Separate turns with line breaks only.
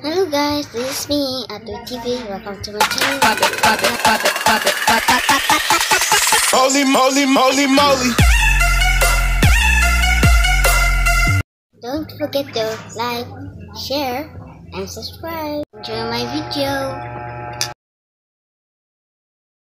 Hello guys, this is me, Atoy TV. Welcome to my channel.
Pop it, pop it,
moly, moly, moly.
Don't forget to like, share, and subscribe. Enjoy my video.